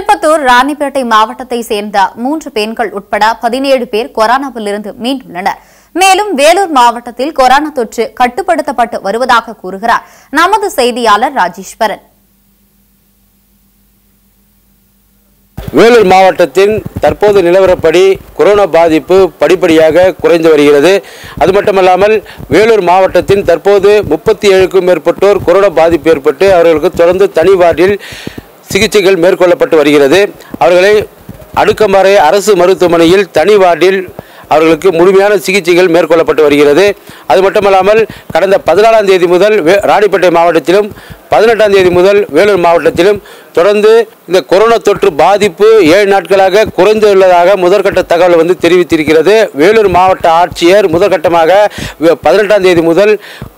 திருப்பத்தூர் ராணிப்பேட்டை மாவட்டத்தை சேர்ந்த மூன்று பெண்கள் உட்பட பதினேழு பேர் கொரோனாவிலிருந்து மீண்டுள்ளனர். மேலும் வேலூர் மாவட்டத்தில் கொரோனா தொற்று கட்டுப்படுத்தப்பட்டு வருவதாக கூறுகிறார் நமது செய்தியாளர் ராஜேஸ்வரன். வேலூர் மாவட்டத்தின் தற்போது நிலவரப்படி கொரோனா பாதிப்பு படிப்படியாக குறைந்து வருகிறது. அது மட்டுமல்லாமல் வேலூர் மாவட்டத்தின் தற்போது முப்பத்தி ஏழுக்கும் மேற்பட்டோர் கொரோனா பாதிப்பு ஏற்பட்டு அவர்களுக்கு தொடர்ந்து தனி வார்டில் சிகிச்சைகள் மேற்கொள்ளப்பட்டு வருகிறது. அவர்களை அடுக்கமறை அரசு மருத்துவமனையில் தனி வார்டில் அவர்களுக்கு முழுமையான சிகிச்சைகள் மேற்கொள்ளப்பட்டு வருகிறது. அது மட்டுமல்லாமல் கடந்த பதினாலாம் தேதி முதல் ராணிப்பேட்டை மாவட்டத்திலும் பதினெட்டாம் தேதி முதல் வேலூர் மாவட்டத்திலும் தொடர்ந்து இந்த கொரோனா தொற்று பாதிப்பு ஏழு நாட்களாக குறைந்துள்ளதாக முதற்கட்ட தகவல் வந்து தெரிவித்திருக்கிறது. வேலூர் மாவட்ட ஆட்சியர் முதற்கட்டமாக பதினெட்டாம் தேதி முதல்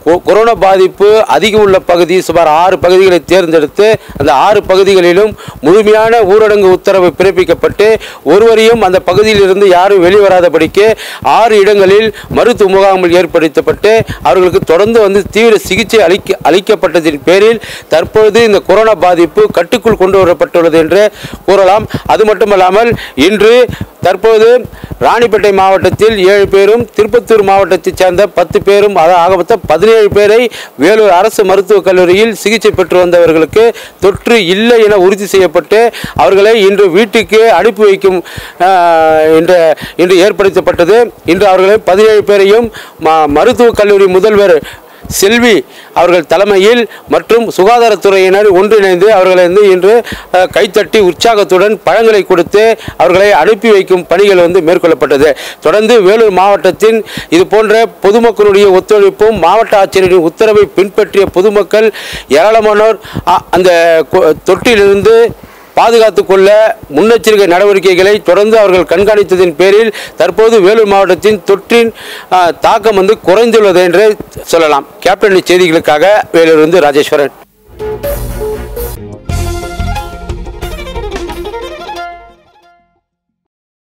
கொ- கொரோனா பாதிப்பு அதிகம் உள்ள பகுதி சுமார் ஆறு பகுதிகளை தேர்ந்தெடுத்து அந்த ஆறு பகுதிகளிலும் முழுமையான ஊரடங்கு உத்தரவு பிறப்பிக்கப்பட்டு ஒருவரையும் அந்த பகுதியிலிருந்து யாரும் வெளிவராதபடிக்கு ஆறு இடங்களில் மருத்துவ முகாம்கள் ஏற்படுத்தப்பட்டு அவர்களுக்கு தொடர்ந்து வந்து தீவிர சிகிச்சை அளிக்க அளிக்கப்பட்டதின் பேரில் தற்பொழுது இந்த கொரோனா பாதிப்பு கட்டுக்குள் கொண்டு வரப்பட்டுள்ளது என்று கூறலாம். அது மட்டுமல்லாமல் இன்று தற்போது ராணிப்பேட்டை மாவட்டத்தில் ஏழு பேரும் திருப்பத்தூர் மாவட்டத்தைச் சேர்ந்த பத்து பேரும் அதாவது ஆக மொத்தம் பதினேழு பேரை வேலூர் அரசு மருத்துவக் கல்லூரியில் சிகிச்சை பெற்று வந்தவர்களுக்கு தொற்று இல்லை என உறுதி செய்யப்பட்டு அவர்களை இன்று வீட்டுக்கு அனுப்பி வைக்கும் இன்று இன்று ஏற்படுத்தப்பட்டது. இன்று அவர்களை பதினேழு பேரையும் ம- மருத்துவக் கல்லூரி முதல்வர் செல்வி அவர்கள் தலைமையில் மற்றும் சுகாதாரத்துறையினர் ஒன்றிணைந்து அவர்களை வந்து இன்று கைத்தட்டி உற்சாகத்துடன் பழங்களை கொடுத்து அவர்களை அனுப்பி வைக்கும் பணிகள் வந்து மேற்கொள்ளப்பட்டது. தொடர்ந்து வேலூர் மாவட்டத்தின் இது போன்ற பொதுமக்களுடைய ஒத்துழைப்பும் மாவட்ட ஆட்சியரின் உத்தரவை பின்பற்றிய பொதுமக்கள் ஏராளமானோர் அ- அந்த கொ- பாதுகாத்துக்கொள்ள பாதுகாத்துக் கொள்ள முன்னெச்சரிக்கை நடவடிக்கைகளை தொடர்ந்து அவர்கள் கண்காணித்ததின் பேரில் தற்போது வேலூர் மாவட்டத்தின் தொற்றின் தாக்கம் வந்து குறைந்துள்ளது என்று சொல்லலாம். கேப்டன் செய்திகளுக்காக வேலூர் வந்து ராஜேஸ்வரன்.